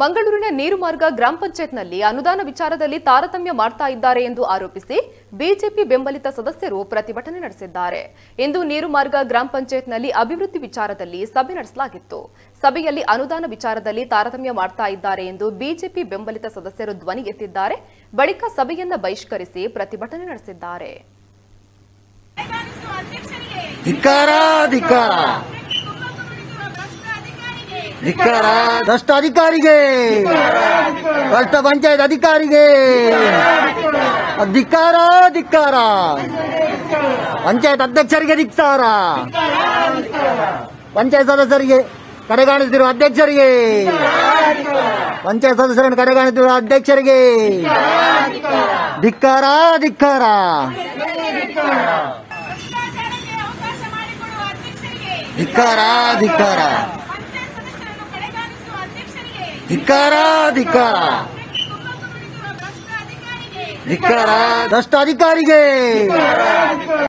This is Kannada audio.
ಮಂಗಳೂರಿನ ನೀರುಮಾರ್ಗ ಗ್ರಾಮ ಪಂಚಾಯತ್ನಲ್ಲಿ ಅನುದಾನ ವಿಚಾರದಲ್ಲಿ ತಾರತಮ್ಯ ಮಾಡ್ತಾ ಇದ್ದಾರೆ ಎಂದು ಆರೋಪಿಸಿ ಬಿಜೆಪಿ ಬೆಂಬಲಿತ ಸದಸ್ಯರು ಪ್ರತಿಭಟನೆ ನಡೆಸಿದ್ದಾರೆ. ಇಂದು ನೀರುಮಾರ್ಗ ಗ್ರಾಮ ಪಂಚಾಯತ್ನಲ್ಲಿ ಅಭಿವೃದ್ಧಿ ವಿಚಾರದಲ್ಲಿ ಸಭೆ ನಡೆಸಲಾಗಿತ್ತು. ಸಭೆಯಲ್ಲಿ ಅನುದಾನ ವಿಚಾರದಲ್ಲಿ ತಾರತಮ್ಯ ಮಾಡ್ತಾ ಇದ್ದಾರೆ ಎಂದು ಬಿಜೆಪಿ ಬೆಂಬಲಿತ ಸದಸ್ಯರು ಧ್ವನಿ ಎತ್ತಿದ್ದಾರೆ. ಬಳಿಕ ಸಭೆಯನ್ನ ಬಹಿಷ್ಕರಿಸಿ ಪ್ರತಿಭಟನೆ ನಡೆಸಿದ್ದಾರೆ. ಧಿಕ್ಕಾರ ಭ್ರಷ್ಟ ಅಧಿಕಾರಿಗೆ. ಭ್ರಷ್ಟ ಪಂಚಾಯತ್ ಅಧಿಕಾರಿಗೆ. ಧಿಕ್ಕಾರ ಧಿಕ್ಕಾರ ಪಂಚಾಯತ್ ಅಧ್ಯಕ್ಷರಿಗೆ ಧಿಕ್ಕಾರ ಪಂಚಾಯತ್ ಸದಸ್ಯರಿಗೆ ಕಡೆಗಾಣಿಸುತ್ತಿರುವ ಅಧ್ಯಕ್ಷರಿಗೆ. ಪಂಚಾಯತ್ ಸದಸ್ಯರನ್ನು ಕಡೆಗಾಣಿಸುತ್ತಿರುವ ಅಧ್ಯಕ್ಷರಿಗೆ. ಧಿಕ್ಕಾರ ಧಿಕ್ಕಾರ ಧಿಕ್ಕಾರ ಧಿಕ್ಕಾರ ಪಂಚಾಯತ್ ಸದಸ್ಯರನ್ನು ಕಡೆಗಾಣಿಸುವ ಅಧ್ಯಕ್ಷರಿಗೆ ಧಿಕ್ಕಾರ ಧಿಕ್ಕಾರ ಧಿಕ್ಕಾರ ಭ್ರಷ್ಟ ಅಧಿಕಾರಿಗೆ